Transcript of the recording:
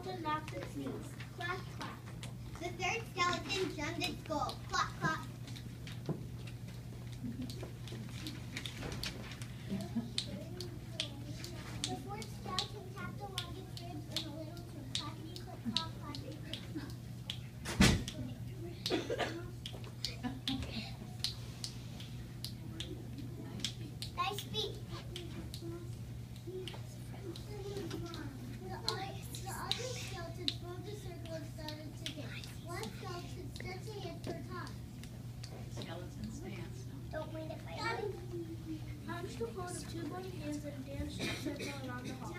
skeleton knocked. Clap, clap. The third skeleton drummed its goal. Clop, clop. The fourth skeleton tapped along its ribs a little. Clackety, click, Just a cone of two bloody hands that danced and circle around the hall.